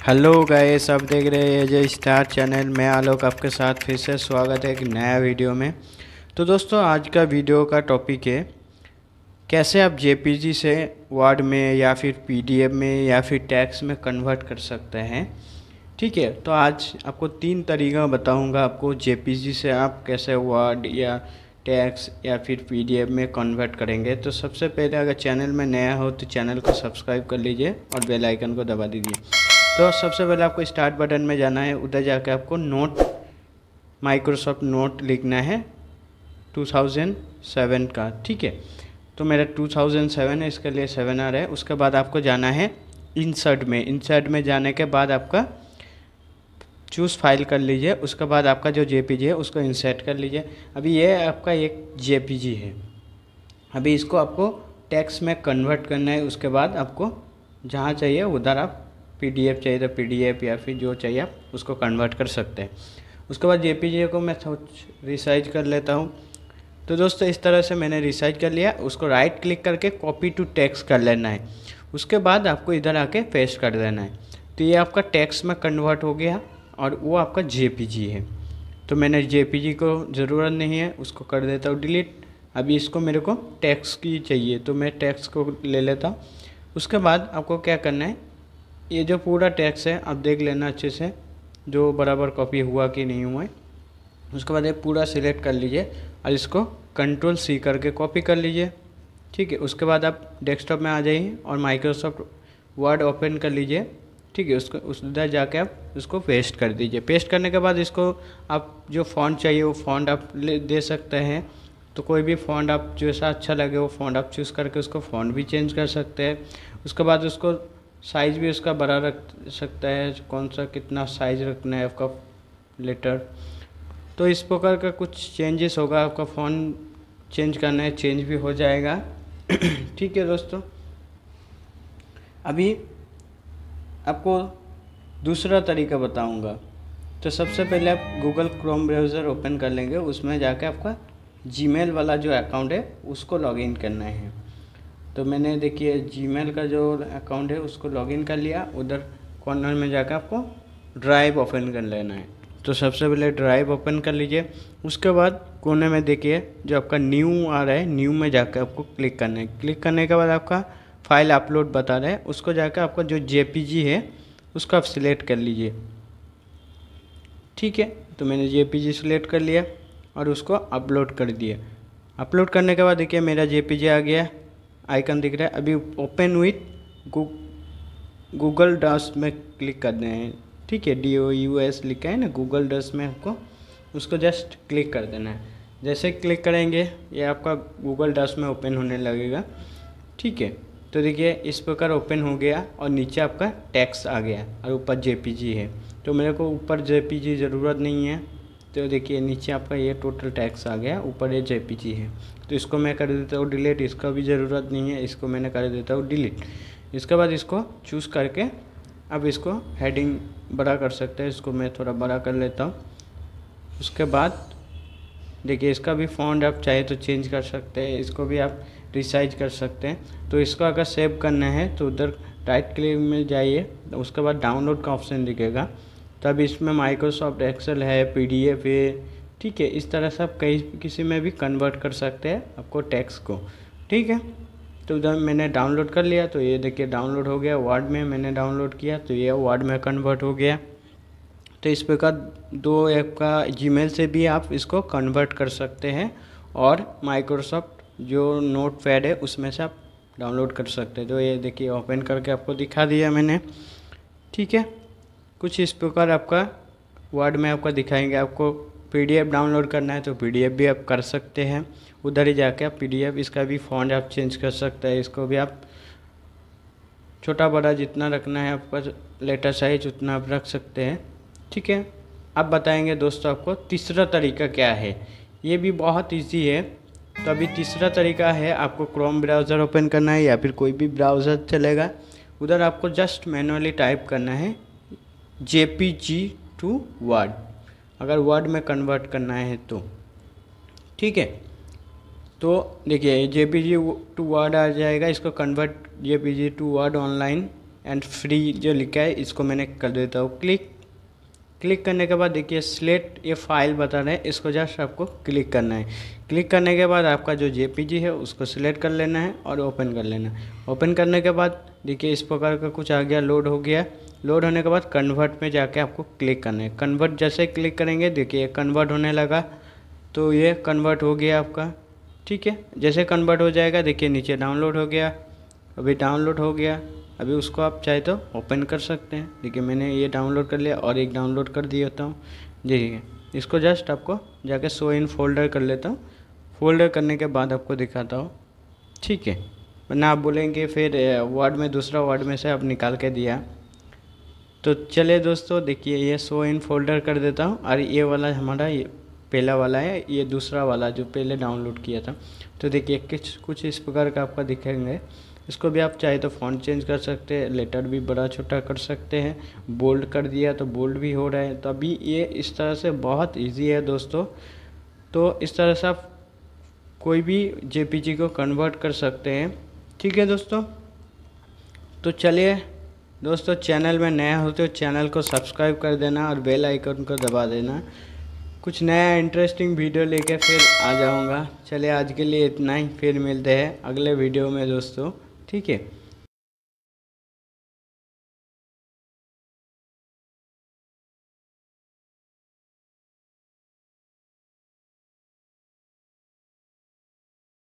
Hello guys आप देख रहे हैं जय स्टार चैनल मैं आलोक आपके साथ फिर से स्वागत है एक नया वीडियो में। तो दोस्तों, आज का वीडियो का टॉपिक है, कैसे आप जेपीजी से वर्ड में या फिर पीडीएफ में या फिर टैक्स में कन्वर्ट कर सकते हैं। ठीक है तो आज आपको तीन तरीका बताऊँगा आपको जेपीजी से आप कैसे वर्ड या टैक्स या फिर पीडीएफ में कन्वर्ट करेंगे। तो सबसे पहले अगर चैनल में नया हो तो चैनल को सब्सक्राइब कर लीजिए और बेल आइकन को दबा दीजिए। तो सबसे पहले आपको स्टार्ट बटन में जाना है। उधर जाकर आपको नोट माइक्रोसॉफ्ट नोट लिखना है। 2007 का, ठीक है? तो मेरा 2007 है, इसके लिए सेवन आ रहा है। उसके बाद आपको जाना है इंसर्ट में। इंसर्ट में जाने के बाद आपका चूज़ फ़ाइल कर लीजिए। उसके बाद आपका जो जेपीजी है, उसको इंसर्ट कर लीजिए। अभी ये आपका एक जेपीजी है। अभी इसको आपको टेक्स्ट में कन्वर्ट करना है। उसके बाद आपको जहाँ चाहिए, उधर आप पीडीएफ चाहिए तो पीडीएफ या फिर जो चाहिए आप उसको कन्वर्ट कर सकते हैं। उसके बाद जे को मैं रिसाइज कर लेता हूँ। तो दोस्तों, इस तरह से मैंने रिसाइज कर लिया। उसको राइट क्लिक करके कॉपी टू टेक्स्ट कर लेना है। उसके बाद आपको इधर आके पेस्ट कर देना है। तो ये आपका टेक्स्ट में कन्वर्ट हो गया और वो आपका जे है। तो मैंने जे को ज़रूरत नहीं है, उसको कर देता हूँ डिलीट अभी इसको मेरे को टैक्स की चाहिए तो मैं टैक्स को ले लेता हूँ। उसके बाद आपको क्या करना है ये जो पूरा टैक्स है, आप देख लेना अच्छे से, जो बराबर कॉपी हुआ कि नहीं हुआ है। उसके बाद ये पूरा सिलेक्ट कर लीजिए और इसको कंट्रोल सी करके कॉपी कर लीजिए। ठीक है, उसके बाद आप डेस्कटॉप में आ जाइए और माइक्रोसॉफ्ट वर्ड ओपन कर लीजिए। ठीक है, उसको उस उधर जाके आप उसको पेस्ट कर दीजिए। पेस्ट करने के बाद इसको आप जो फ़ॉन्ट चाहिए, वो फ़ॉन्ट आप ले, दे सकते हैं। तो कोई भी फ़ॉन्ट आप जैसा अच्छा लगे, वो फ़ॉन्ट आप चूज़ करके उसको फ़ॉन्ट भी चेंज कर सकते हैं। उसके बाद उसको साइज़ भी उसका बड़ा रख सकता है, कौन सा कितना साइज़ रखना है आपका लेटर। तो इस प्रकार का कुछ चेंजेस होगा, आपका फ़ोन चेंज करना है चेंज भी हो जाएगा। ठीक है दोस्तों। अभी आपको दूसरा तरीका बताऊँगा। तो सबसे पहले आप गूगल क्रोम ब्राउज़र ओपन कर लेंगे, उसमें जाके आपका जीमेल वाला जो अकाउंट है, उसको लॉगिन करना है। तो मैंने देखिए जीमेल का जो अकाउंट है, उसको लॉगिन कर लिया। उधर कॉर्नर में जाकर आपको ड्राइव ओपन कर लेना है। तो सबसे पहले ड्राइव ओपन कर लीजिए। उसके बाद कोने में देखिए, जो आपका न्यू आ रहा है न्यू में जाकर आपको क्लिक करना है। क्लिक करने के बाद आपका फ़ाइल अपलोड बता रहा है। उसको जाकर आपका जो जेपीजी है, उसको आप सिलेक्ट कर लीजिए। ठीक है तो मैंने जे पी सिलेक्ट कर लिया और उसको अपलोड कर दिया। अपलोड करने के बाद देखिए मेरा जे आ गया। आइकन दिख रहा है। अभी ओपन विथ गूगल डस्ट में क्लिक करना है ठीक है डी ओ यू एस लिखा है ना गूगल डस्ट में आपको, उसको जस्ट क्लिक कर देना है। जैसे क्लिक करेंगे, ये आपका गूगल डस्ट में ओपन होने लगेगा। ठीक है तो देखिए, इस प्रकार ओपन हो गया और नीचे आपका टैक्स आ गया और ऊपर जे है। तो मेरे को ऊपर जे ज़रूरत नहीं है। तो देखिए, नीचे आपका ये टोटल टैक्स आ गया, ऊपर ये जे है। तो इसको मैं कर देता हूँ डिलीट इसका भी ज़रूरत नहीं है, इसको मैंने कर देता हूँ डिलीट इसके बाद इसको चूज़ करके, अब इसको हेडिंग बड़ा कर सकते हैं, इसको मैं थोड़ा बड़ा कर लेता हूँ। उसके बाद, देखिए, इसका भी फ़ॉन्ट आप चाहे तो चेंज कर सकते हैं, इसको भी आप रिसाइज कर सकते हैं। तो इसको अगर सेव करना है तो उधर राइट क्लिक में जाइए, उसके बाद डाउनलोड का ऑप्शन दिखेगा। तब इसमें माइक्रोसॉफ्ट एक्सेल है पीडीएफ है, ठीक है, इस तरह से आप कहीं किसी में भी कन्वर्ट कर सकते हैं आपको टैक्स को, ठीक है? तो उधर मैंने डाउनलोड कर लिया तो ये देखिए डाउनलोड हो गया वर्ड में, मैंने डाउनलोड किया तो ये वर्ड में कन्वर्ट हो गया। तो इस प्रकार दो ऐप का जीमेल से भी आप इसको कन्वर्ट कर सकते हैं और माइक्रोसॉफ्ट जो नोट पैड है, उसमें से आप डाउनलोड कर सकते हैं। तो ये देखिए ओपन करके आपको दिखा दिया मैंने, ठीक है? कुछ इस प्रकार आपका वर्ड में आपका दिखाएँगे। आपको पीडीएफ डाउनलोड करना है तो पीडीएफ भी आप कर सकते हैं। उधर ही जाके आप पीडीएफ इसका भी फॉन्ट आप चेंज कर सकते हैं। इसको भी आप छोटा बड़ा जितना रखना है आपका, लेटर साइज़ उतना आप रख सकते हैं। ठीक है? अब बताएँगे दोस्तों आपको तीसरा तरीका क्या है। ये भी बहुत ईजी है। तो अभी तीसरा तरीका है आपको क्रोम ब्राउज़र ओपन करना है या फिर कोई भी ब्राउज़र चलेगा। उधर आपको जस्ट मैनुअली टाइप करना है। J P G to word. अगर वर्ड में कन्वर्ट करना है तो। ठीक है? तो देखिए J P G to word आ जाएगा, इसको convert J P G to word online and free जो लिखा है, इसको मैंने कर देता हूँ क्लिक। क्लिक करने के बाद देखिए स्लेट ये फ़ाइल बता रहे हैं। इसको जस्ट आपको क्लिक करना है। क्लिक करने के बाद आपका जो जेपीजी है, उसको सिलेक्ट कर लेना है और ओपन कर लेना है। ओपन करने के बाद देखिए, इस प्रकार का कुछ आ गया लोड हो गया। लोड होने के बाद कन्वर्ट में जाके आपको क्लिक करना है। कन्वर्ट जैसे क्लिक करेंगे, देखिए कन्वर्ट होने लगा। तो ये कन्वर्ट हो गया आपका। ठीक है? जैसे कन्वर्ट हो जाएगा, देखिए, नीचे डाउनलोड हो गया। अभी डाउनलोड हो गया। अभी उसको आप चाहे तो ओपन कर सकते हैं। देखिए, मैंने ये डाउनलोड कर लिया और एक डाउनलोड कर दिया होता हूँ। देखिए, इसको जस्ट आपको जाके सो इन फोल्डर कर लेता हूँ। फोल्डर करने के बाद आपको दिखाता हूँ। ठीक है। वरना आप बोलेंगे, फिर वर्ड में, दूसरा वर्ड में से आप निकाल के दिया। तो चले दोस्तों, देखिए, ये सो इन फोल्डर कर देता हूँ। और ये वाला हमारा ये पहला वाला है, ये दूसरा वाला जो पहले डाउनलोड किया था। तो देखिए कुछ कुछ इस प्रकार का आपका दिखेंगे। इसको भी आप चाहे तो फ़ॉन्ट चेंज कर सकते हैं लेटर भी बड़ा छोटा कर सकते हैं बोल्ड कर दिया तो बोल्ड भी हो रहा है। तो अभी ये इस तरह से बहुत इजी है दोस्तों। तो इस तरह से आप कोई भी जेपीजी को कन्वर्ट कर सकते हैं। ठीक है दोस्तों? तो चलिए दोस्तों चैनल में नया हो तो चैनल को सब्सक्राइब कर देना और बेल आइकन को दबा देना। कुछ नया इंटरेस्टिंग वीडियो लेके फिर आ जाऊँगा। चलिए आज के लिए इतना ही, फिर मिलते हैं अगले वीडियो में दोस्तों। ठीक है।